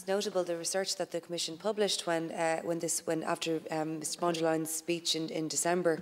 It's notable the research that the Commission published when, uh, when this, when after um, Mr. von speech in, in December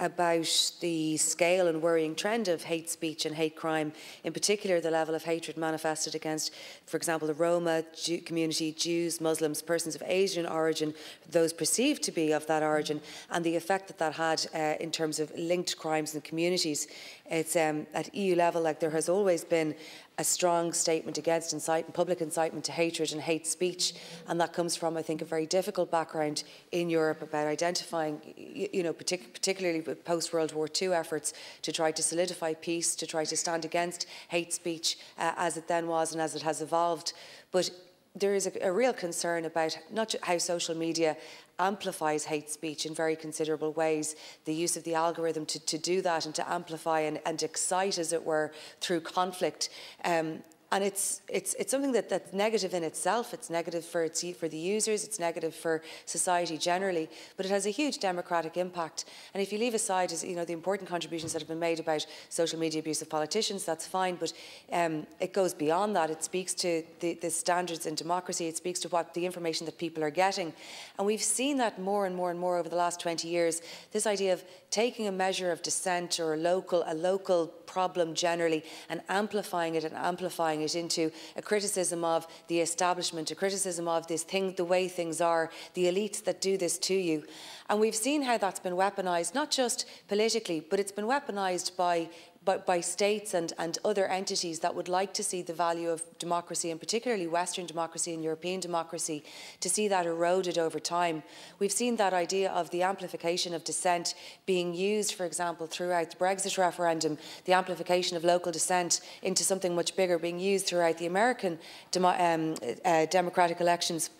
about the scale and worrying trend of hate speech and hate crime, in particular the level of hatred manifested against, for example, the Roma Jew community, Jews, Muslims, persons of Asian origin, those perceived to be of that origin, and the effect that that had uh, in terms of linked crimes in communities. It's um, at EU level, like there has always been a strong statement against incite public incitement to hatred and hate speech, and that comes from, I think, a very difficult background in Europe about identifying, you know, partic particularly with post-World War II efforts to try to solidify peace, to try to stand against hate speech uh, as it then was and as it has evolved. But there is a, a, real concern about not how social media amplifies hate speech in very considerable ways. The use of the algorithm to, to do that and to amplify and, and excite, as it were, through conflict. Um, and it's it's it's something that that's negative in itself. It's negative for its for the users. It's negative for society generally. But it has a huge democratic impact. And if you leave aside, as you know, the important contributions that have been made about social media abuse of politicians, that's fine. But um, it goes beyond that. It speaks to the, the standards in democracy. It speaks to what the information that people are getting. And we've seen that more and more and more over the last 20 years. This idea of taking a measure of dissent or a local a local problem generally and amplifying it and amplifying it into a criticism of the establishment, a criticism of this thing, the way things are, the elites that do this to you. And we've seen how that's been weaponised, not just politically, but it's been weaponised by by, by states and, and other entities that would like to see the value of democracy, and particularly Western democracy and European democracy, to see that eroded over time. We've seen that idea of the amplification of dissent being used, for example, throughout the Brexit referendum, the amplification of local dissent into something much bigger being used throughout the American um, uh, democratic elections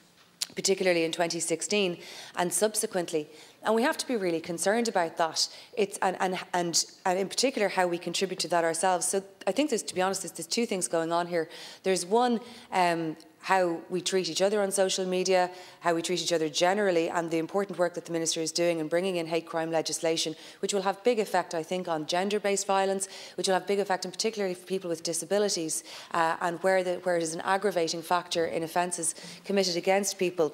particularly in 2016 and subsequently. And we have to be really concerned about that. It's, and, and, and, and in particular, how we contribute to that ourselves. So I think there's, to be honest, there's, there's two things going on here. There's one, um, how we treat each other on social media, how we treat each other generally, and the important work that the Minister is doing in bringing in hate crime legislation, which will have big effect, I think, on gender-based violence, which will have big effect, and particularly for people with disabilities, uh, and where, the, where it is an aggravating factor in offences committed against people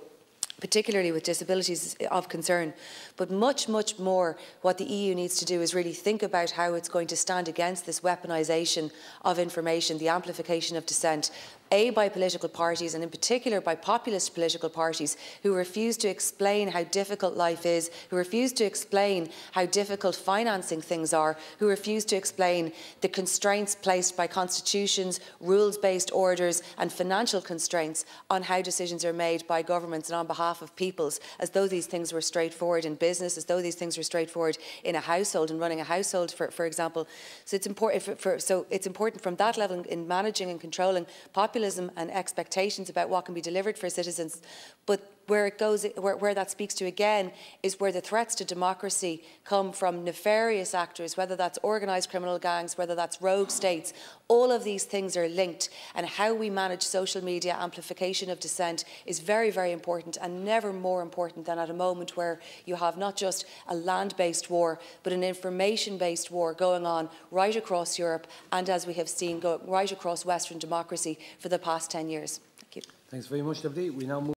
particularly with disabilities of concern. But much, much more what the EU needs to do is really think about how it's going to stand against this weaponisation of information, the amplification of dissent, a, by political parties, and in particular by populist political parties who refuse to explain how difficult life is, who refuse to explain how difficult financing things are, who refuse to explain the constraints placed by constitutions, rules-based orders and financial constraints on how decisions are made by governments and on behalf of peoples, as though these things were straightforward in business, as though these things were straightforward in a household and running a household, for, for example. So it's important. For, for, so it's important from that level in managing and controlling populism populism and expectations about what can be delivered for citizens. But where it goes, where, where that speaks to again, is where the threats to democracy come from nefarious actors, whether that's organised criminal gangs, whether that's rogue states. All of these things are linked, and how we manage social media amplification of dissent is very, very important, and never more important than at a moment where you have not just a land-based war, but an information-based war going on right across Europe, and as we have seen, going right across Western democracy for the past 10 years. Thank you. Thanks very much, David. We now move